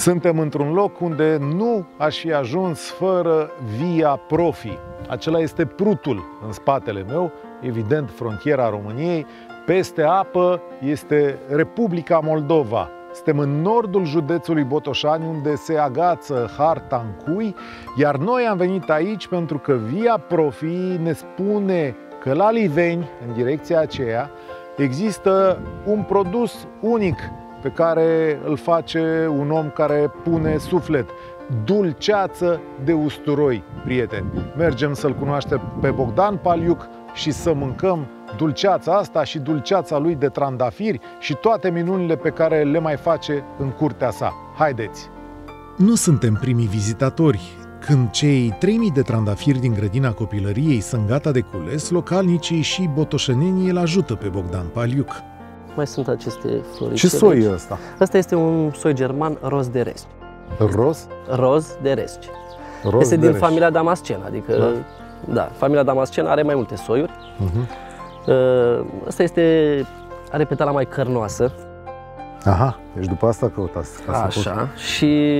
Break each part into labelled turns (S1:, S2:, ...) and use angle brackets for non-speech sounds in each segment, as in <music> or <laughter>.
S1: Suntem într-un loc unde nu aș fi ajuns fără Via Profi. Acela este Prutul în spatele meu, evident frontiera României. Peste apă este Republica Moldova. Suntem în nordul județului Botoșani, unde se agață harta în cui, iar noi am venit aici pentru că Via Profi ne spune că la Liveni, în direcția aceea, există un produs unic pe care îl face un om care pune suflet. Dulceață de usturoi, prieteni. Mergem să-l cunoaștem pe Bogdan Paliuc și să mâncăm dulceața asta și dulceața lui de trandafiri și toate minunile pe care le mai face în curtea sa. Haideți!
S2: Nu suntem primii vizitatori. Când cei 3000 de trandafiri din grădina copilăriei sunt gata de cules, localnicii și botoșenenii îl ajută pe Bogdan Paliuc.
S3: Mai sunt aceste flori.
S1: Ce soi e ăsta?
S3: Asta este un soi german roz de resci.
S1: Roz?
S3: Roz de resci.
S1: Roz
S3: este
S1: de
S3: din
S1: reș.
S3: familia Damascena, adică da. da, familia Damascena are mai multe soiuri.
S1: Mhm.
S3: Uh, Asta este are petala mai cărnoasă,
S1: Aha, deci după asta căutați. Ca să pot...
S3: așa, și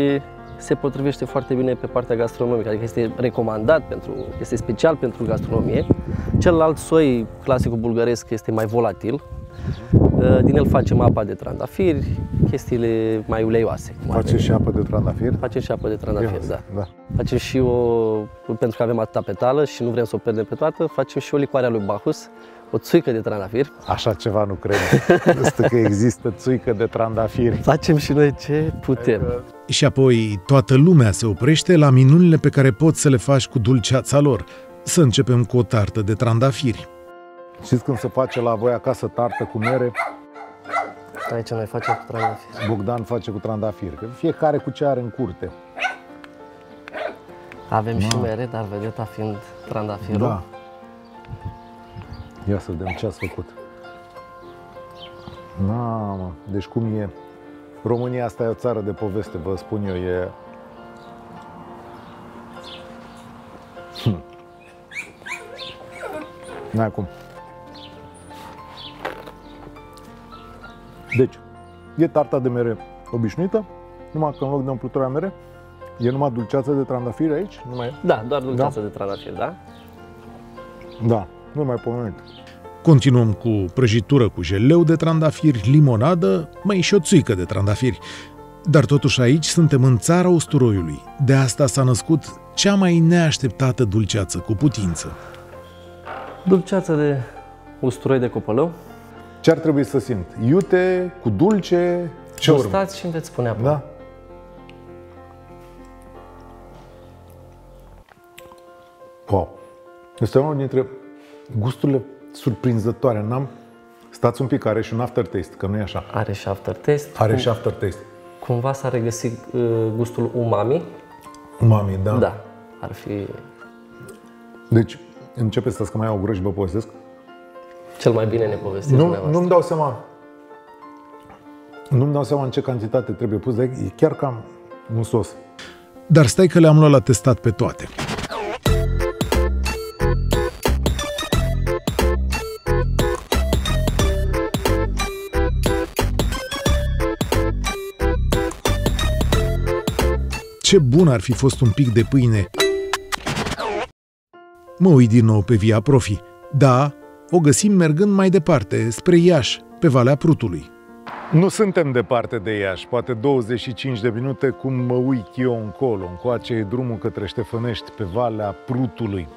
S3: se potrivește foarte bine pe partea gastronomică, adică este recomandat pentru, este special pentru gastronomie. Celălalt soi clasicul bulgăresc este mai volatil. Uh, Din el facem apa de trandafiri, chestiile mai uleioase. cum ar
S1: Face
S3: veni.
S1: și apă de trandafir?
S3: Facem și apă de trandafiri, da.
S1: da.
S3: Facem și o, pentru că avem atâta petală și nu vrem să o pierdem pe toată, facem și o licoare a lui Bacchus, o țuică de trandafir.
S1: Așa ceva nu cred. <laughs> Este că există țuică de trandafiri.
S3: Facem și noi ce putem.
S2: Și apoi toată lumea se oprește la minunile pe care poți să le faci cu dulceața lor. Să începem cu o tartă de trandafiri.
S1: Știți când se face la voi acasă tartă cu mere,
S3: Aici noi facem cu trandafiri.
S1: Bogdan face cu trandafiri. Că fiecare cu ce are în curte.
S3: Avem și mere, dar vedeta fiind trandafirul.
S1: Da. Ia să vedem ce ați făcut. Mamă, deci cum e? România asta e o țară de poveste, vă spun eu, e... Hm. N-ai cum. Deci, e tarta de mere obișnuită, numai că în loc de umplutura mere, e numai dulceață de trandafiri aici, nu mai e?
S3: Da, doar dulceață de trandafir, da?
S1: Da, nu mai pomenit.
S2: Continuăm cu prăjitură cu jeleu de trandafiri, limonadă, mai și o țuică de trandafiri. Dar totuși aici suntem în țara usturoiului. De asta s-a născut cea mai neașteptată dulceață cu putință.
S3: Dulceață de usturoi de copălău.
S1: Ce ar trebui să simt? Iute, cu dulce, ce urmă?
S3: Gustați și îmi veți spune apoi.
S1: Da? Wow! Este unul dintre gusturile surprinzătoare. N-am... Stați un pic, are și un aftertaste, că nu e așa.
S3: Are și aftertaste.
S1: Are
S3: Cum-
S1: și aftertaste.
S3: Cumva s-a regăsit uh, gustul umami.
S1: Mami, da.
S3: Da. Ar fi
S1: Deci, începe să că mai au gură și vă povestesc.
S3: Cel mai bine ne povestiți
S1: Nu,
S3: dumneavoastră.
S1: nu-mi dau seama nu-mi dau seama în ce cantitate trebuie pus, dar e chiar cam un sos.
S2: Dar stai că le-am luat la testat pe toate. Ce bun ar fi fost un pic de pâine. Mă uit din nou pe Via Profi. Da, o găsim mergând mai departe, spre Iași, pe Valea Prutului.
S1: Nu suntem departe de Iași, poate 25 de minute cum mă uit eu încolo. Încoace e drumul către Ștefănești, pe Valea Prutului.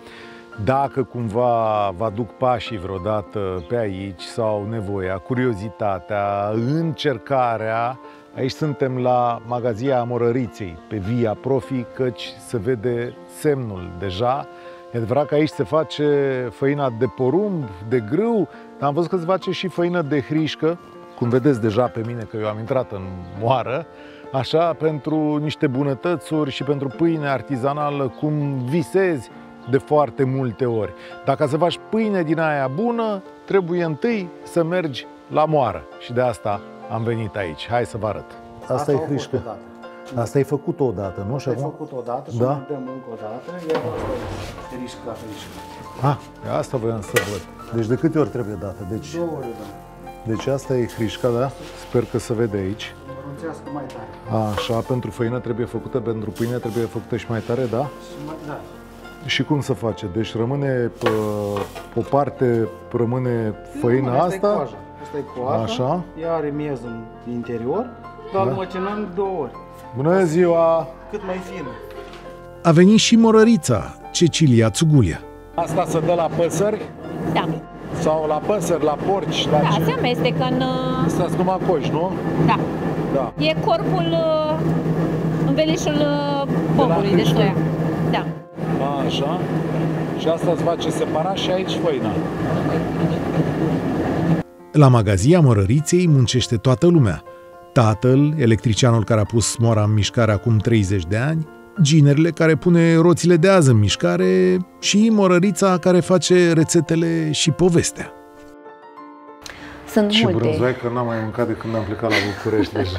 S1: Dacă cumva vă aduc pașii vreodată pe aici sau nevoia, curiozitatea, încercarea, aici suntem la magazia Amorăriței, pe Via Profi, căci se vede semnul deja. E adevărat că aici se face făina de porumb, de grâu, dar am văzut că se face și făină de hrișcă, cum vedeți deja pe mine că eu am intrat în moară, așa, pentru niște bunătățuri și pentru pâine artizanală, cum visezi de foarte multe ori. Dacă să faci pâine din aia bună, trebuie întâi să mergi la moară. Și de asta am venit aici. Hai să vă arăt. Asta,
S4: Asta
S1: e
S4: au fost
S1: hrișcă.
S4: Odată.
S1: Asta ai făcut odată, nu? Și
S4: Ai
S1: acum?
S4: făcut odată și
S1: Da.
S4: da. dăm încă o dată, iar asta e hrișcă la hrișcă.
S1: Ah, asta voiam să văd. Deci de câte ori trebuie dată? Deci,
S4: Două ori, da.
S1: deci asta e hrișca, da? Sper că se vede aici.
S4: înălțească mai tare.
S1: Așa, pentru făină trebuie făcută, pentru pâine trebuie făcută și mai tare, da?
S4: Și mai, da.
S1: Și cum să face? Deci rămâne pe o parte rămâne făina
S4: Nu, asta e
S1: asta,
S4: coaja. Asta e coaja.
S1: Așa.
S4: Ea are miez în interior, dar
S1: Da.
S4: da. măcinăm două ori.
S1: Bună ziua!
S4: Cât mai fină.
S2: A venit și morărița, Cecilia Țugulia.
S1: Asta se dă la păsări
S5: Da,
S1: sau la păsări, la porci, la
S5: da,
S1: ce?
S5: se amestecă în... uh,
S1: Asta sunt numai coși, nu?
S5: Da,
S1: Da.
S5: e corpul, uh, învelișul uh, pomului de
S1: creștere.
S5: soia. Da.
S1: A, așa. Și asta îți face separat și aici făina.
S2: La magazia morăriței muncește toată lumea. Tatăl, electricianul care a pus mora în mișcare acum 30 de ani, ginerele care pune roțile de azi în mișcare și morărița care face rețetele și povestea.
S5: Sunt
S1: Și
S5: multe.
S1: brânzoi, că n-am mai mâncat de când am plecat la București <laughs> deja.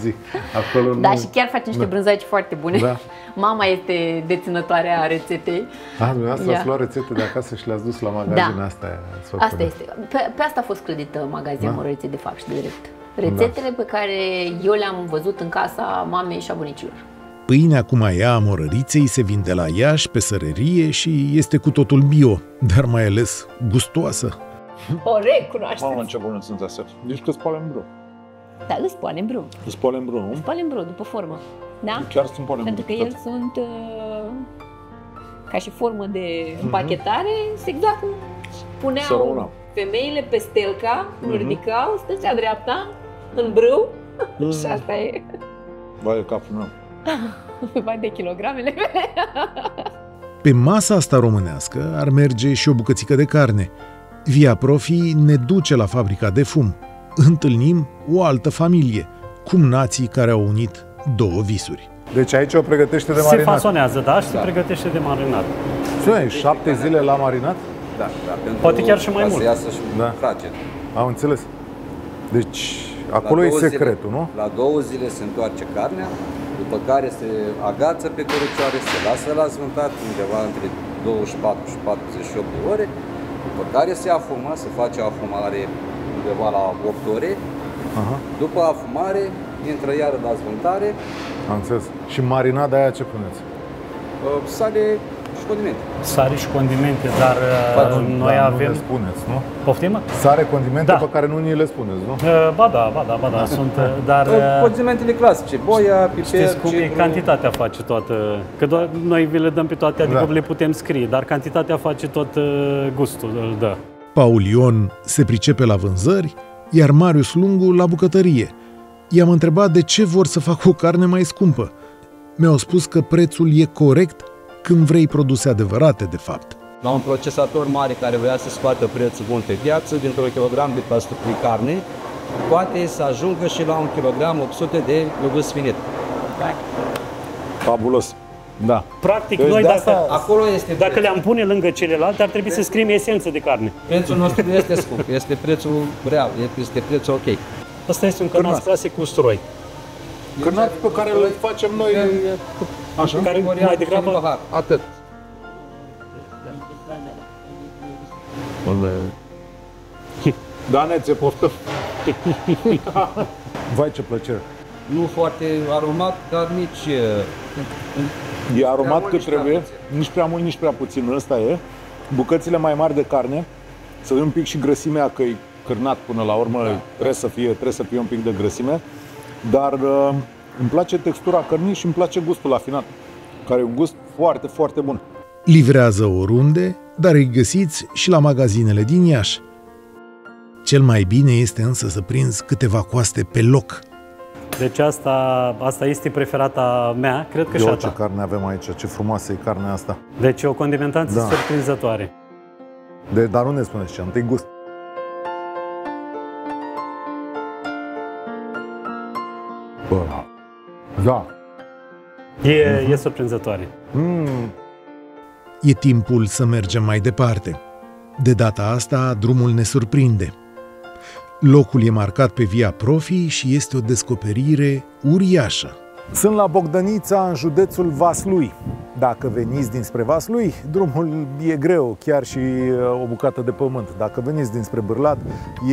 S1: Zic, acolo
S5: Da,
S1: nu...
S5: și chiar face niște
S1: Da.
S5: brânzoaice foarte bune.
S1: Da. <laughs>
S5: Mama este deținătoarea a rețetei.
S1: A, dumneavoastră
S5: Ia.
S1: ați luat rețete de acasă și le-ați dus la magazin,
S5: Da.
S1: asta e, ați făcut.
S5: Asta este. Pe, pe asta a fost clădită magazia
S1: Da.
S5: Morăriței, de fapt, și de drept. Rețetele pe care eu le-am văzut în casa mamei și a bunicilor.
S2: Pâinea cum mai ea a morăriței se vinde la Iași, pe sărărie și este cu totul bio, dar mai ales gustoasă.
S5: O recunoaște.
S6: Mamă, ce bune sunt astea. Deci că spală în bru.
S5: Da, îl spune în bru.
S6: Spală în bru, nu?
S5: Spune în bru, după formă. Da?
S6: Chiar sunt spală în
S5: Pentru că
S6: bru.
S5: el sunt uh, ca și formă de împachetare, este exact cum
S6: Să rămână.
S5: puneau femeile pe stelca, îl ridicau, stăcea dreapta, în brâu și asta e
S6: Vai de capul meu. <laughs>
S5: mai de kilogramele mele.
S2: Pe masa asta românească ar merge și o bucățică de carne. Via Profi ne duce la fabrica de fum. Întâlnim o altă familie, cum nații care au unit două visuri.
S1: Deci aici o pregătește de
S7: Se
S1: marinat.
S7: fasonează, da, și se pregătește de marinat.
S1: Ce, șapte zile la marinat?
S8: Da, da, pentru
S7: Poate chiar și mai
S8: ca
S7: mult.
S8: să iasă și
S1: Da.
S8: da. fraged.
S1: Am înțeles. Deci,
S8: La
S1: acolo e
S8: două
S1: secretul,
S8: zile,
S1: nu?
S8: La două zile se întoarce carnea, după care se agață pe cărucioare, se lasă la zvântat undeva între 24 și 48 de ore, după care se afumă, se face o afumare undeva la 8 ore,
S1: Aha,
S8: după afumare intră iară la zvântare,
S1: am înțeles. Și marinada aia ce puneți?
S8: uh, sale și condimente.
S7: Sare și condimente, dar uh, noi
S1: da,
S7: avem...
S1: Nu le spuneți, nu?
S7: Poftim? Uh,
S1: Sare, condimente
S7: Da.
S1: pe care nu ni le spuneți, nu?
S7: ba da, ba da, ba da, sunt, uh, dar...
S8: Uh,
S7: uh,
S8: Condimentele clasice, boia, piper,
S7: Știți cum e?
S8: citru.
S7: Cantitatea face toată... Că doar noi vi le dăm pe toate, adică
S1: Da.
S7: le putem scrie, dar cantitatea face tot uh, gustul, îl dă.
S2: Paul Ion se pricepe la vânzări, iar Marius Lungu la bucătărie. I-am întrebat de ce vor să facă o carne mai scumpă. Mi-au spus că prețul e corect când vrei produse adevărate, de fapt.
S9: La un procesator mare care vrea să scoată prețul bun pe piață, dintr-un kilogram de, pastru- de carne, poate să ajungă și la un kilogram 800 de iogurt sfinit.
S6: Fabulos.
S1: Da.
S7: Practic,
S6: Deci
S7: noi
S6: de
S7: dacă,
S6: asta-
S9: Acolo este
S7: dacă
S9: prețul.
S7: le-am pune lângă celelalte, ar trebui să scriem esență de carne.
S9: Prețul nostru nu este scump, este prețul real, este prețul ok.
S7: Asta este un canal clasic cu stroi.
S1: Cârnat pe care îl facem noi...
S7: Așa, care mai degrabă...
S9: Pahar.
S6: Atât. Dane, ți poftă.
S1: Vai, ce plăcere.
S9: Nu foarte aromat, dar nici... uh,
S6: E aromat
S9: mult,
S6: cât
S9: nici prea
S6: trebuie,
S9: puțin.
S6: nici prea mult, nici prea puțin. Ăsta e. Bucățile mai mari de carne, să dai un pic și grăsimea, că e cârnat până la urmă,
S9: Da.
S6: trebuie, să fie, trebuie să fie un pic de grăsime. Dar uh, îmi place textura cărnii și îmi place gustul afinat, care e un gust foarte, foarte bun.
S2: Livrează oriunde, dar îi găsiți și la magazinele din Iași. Cel mai bine este însă să prinzi câteva coaste pe loc.
S7: Deci asta, asta este preferata mea, cred că și
S1: Eu
S7: a
S1: ce
S7: ta.
S1: carne avem aici, ce frumoasă e carnea asta.
S7: Deci o condimentanță
S1: Da.
S7: surprinzătoare.
S1: De, dar nu ne spuneți ce, întâi gust. Bă, da.
S7: E, e surprinzătoare.
S1: Mm,
S2: E timpul să mergem mai departe. De data asta, drumul ne surprinde. Locul e marcat pe Via Profi și este o descoperire uriașă.
S1: Sunt la Bogdănița, în județul Vaslui. Dacă veniți dinspre Vaslui, drumul e greu, chiar și uh, o bucată de pământ. Dacă veniți dinspre Bârlad,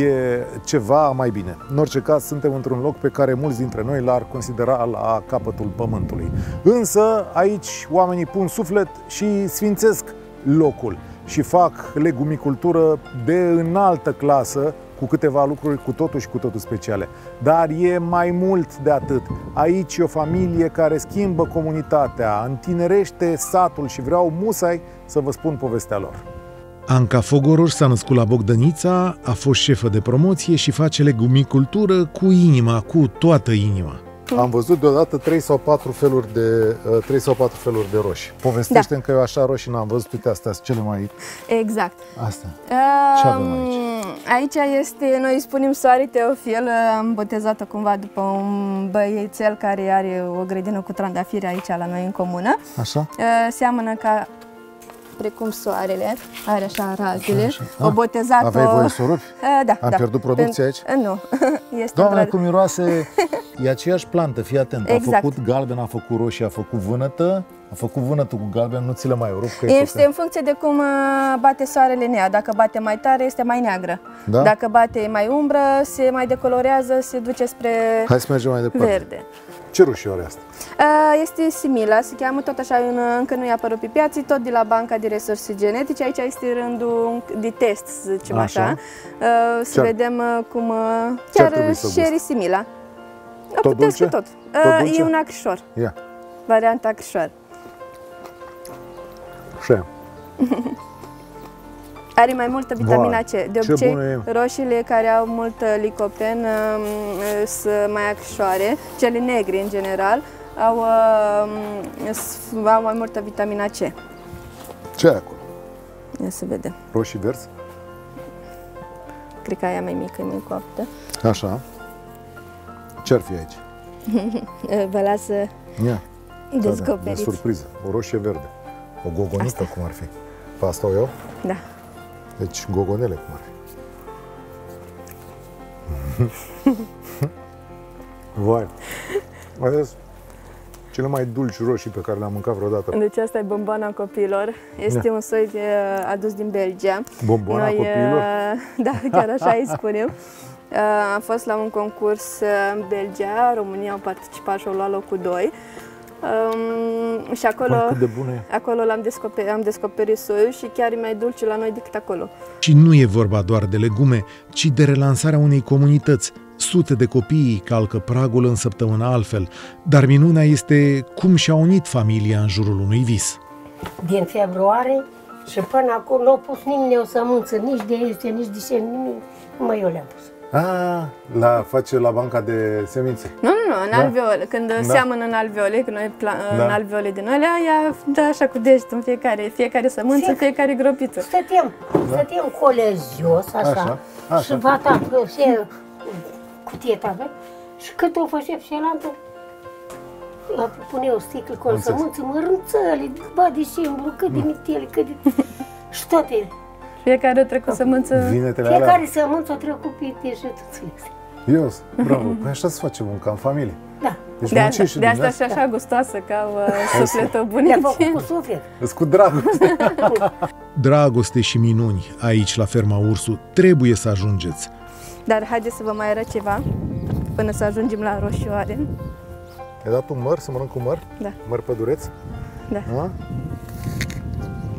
S1: e ceva mai bine. În orice caz, suntem într-un loc pe care mulți dintre noi l-ar considera la capătul pământului. Însă, aici oamenii pun suflet și sfințesc locul și fac legumicultură de înaltă clasă, cu câteva lucruri cu totul și cu totul speciale. Dar e mai mult de atât. Aici e o familie care schimbă comunitatea, întinerește satul și vreau musai să vă spun povestea lor.
S2: Anca Fogoroș s-a născut la Bogdănița, a fost șefă de promoție și face legumicultură cu inima, cu toată inima.
S6: Am văzut deodată 3 sau 4 feluri de, uh, 3 sau 4 feluri de roșii. Povestește-mi că eu așa roșii n-am văzut, uite, astea sunt cele mai...
S10: Exact.
S6: Astea.
S10: Ce
S6: avem aici?
S10: Aici este, noi îi spunem Soare Teofil, am botezat-o cumva după un băiețel care are o grădină cu trandafiri aici la noi în comună.
S6: Așa?
S10: Uh, Seamănă ca precum soarele, are așa razele.
S6: Așa, așa.
S10: O
S6: Ah,
S10: botezat-o...
S6: aveai voie să o rupi?
S10: Uh, Da,
S6: Am
S10: da.
S6: pierdut producția
S10: Pen- Nu, <laughs> este
S1: Doamne,
S10: într-
S1: cum miroase, <laughs> e aceeași plantă, fii atent. A
S10: Exact.
S1: făcut galben, a făcut roșie, a făcut vânătă, a făcut vânătă cu galben, nu ți le mai rup, că e
S10: Este
S1: tot-
S10: în funcție de cum uh, bate soarele în ea. Dacă bate mai tare, este mai neagră.
S1: Da?
S10: Dacă bate mai umbră, se mai decolorează, se duce spre
S6: Hai să mergem mai departe.
S10: verde.
S6: Ce roșii are asta?
S10: Uh, Este simila, se cheamă tot așa, în- încă nu i-a apărut pe piață, tot de la Banca de Resurse Genetice. Aici este rândul de test, să zicem
S6: Așa.
S10: așa. Uh, Să
S6: Ce-ar-
S10: vedem uh, cum... uh,
S6: Ce-ar
S10: Chiar
S6: trebui să
S10: sherry simila. O
S6: Tot
S10: puteți
S6: dulce?
S10: cu tot.
S6: Tot
S10: Uh,
S6: dulce?
S10: E un acrișor,
S6: Ia,
S10: varianta acrișor.
S6: Așa. <laughs>
S10: Are mai multă vitamina
S6: Vai,
S10: C. De
S6: ce
S10: obicei,
S6: bună e.
S10: roșiile care au mult uh, licopen um, uh, sunt mai acrișoare, cele negre în general, au, um, s- au mai multă vitamina C.
S6: Ce ai acolo?
S10: Ia să vedem.
S6: Roșii verzi?
S10: Cred că aia mai mică, mai coaptă.
S6: Așa. Ce ar fi aici?
S10: Uh, <laughs> Vă las să
S6: Ia. Da, de
S10: descoperiți.
S6: surpriză. O roșie verde. O gogonită, cum ar fi. Pe asta o iau?
S10: Da.
S6: Deci gogonele, cum ar fi. <laughs> Vai. Ales cele mai dulci roșii pe care le-am mâncat vreodată.
S10: Deci asta e bomboana copiilor. Este un soi de, uh, adus din Belgia.
S6: Bomboana copiilor?
S10: uh, <laughs> Da, chiar așa îi spunem. Uh, Am fost la un concurs uh, în Belgia, România au participat și au luat locul 2. Um, și acolo,
S1: Mă, cât de bună e.
S10: acolo l-am descoperit, am descoperit soiul și chiar e mai dulce la noi decât acolo.
S2: Și nu e vorba doar de legume, ci de relansarea unei comunități. Sute de copii calcă pragul în săptămâna altfel, dar minunea este cum și-a unit familia în jurul unui vis.
S11: din februarie și până acum nu a pus nimeni o sămânță, nici de este, nici de sen, nimic. Numai eu le-am pus.
S6: Ah, la, face la banca de semințe.
S10: Nu, nu, nu, în
S6: Da.
S10: alveole. Când
S6: Da.
S10: seamănă în alveole, când noi pla-
S6: Da.
S10: în alveole din alea, ea dă așa cu degetul în fiecare, fiecare sămânță,
S11: Fiec-
S10: fiecare gropiță.
S11: Stăteam, stăteam colez jos, așa,
S6: Așa, așa.
S11: și vata pe se cutie ta, și cât o făcea și el am pune o sticlă cu o
S6: Înțeles.
S11: sămânță, mărunțăle, ba de simbru, cât de mitele, cât de... <laughs> și toate.
S10: Fiecare a trecut sămânță.
S6: Vinetele
S11: Fiecare
S6: alea.
S11: sămânță a trecut pe tine și tot
S6: Ios, bravo. Păi așa se face munca în familie.
S11: Da.
S6: Deci
S10: De asta,
S6: muncești și
S10: de asta și
S6: dumneavoastră.
S10: așa gustoasă, ca uh, sufletul
S11: Le-a făcut
S10: bunicii.
S11: cu suflet.
S6: Îți cu dragoste. <laughs>
S2: Dragoste și minuni aici la ferma Ursu trebuie să ajungeți.
S10: Dar haideți să vă mai arăt ceva, până să ajungem la roșioare.
S6: Ai dat un măr, să mănânc un măr?
S10: Da.
S6: Măr pădureț?
S10: Da.
S6: A?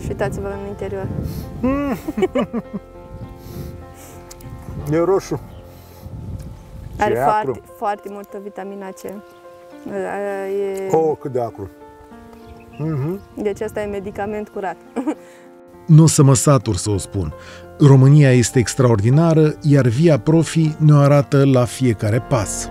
S10: Și uitați-vă în interior. <laughs>
S6: E roșu.
S10: Are
S6: e
S10: foarte,
S6: acru.
S10: foarte multă vitamina C. Uh, E...
S6: Oh, cât de acru. Mhm.
S10: Deci asta e medicament curat. <laughs>
S2: Nu o să mă satur să o spun. România este extraordinară, iar Via Profi ne arată la fiecare pas.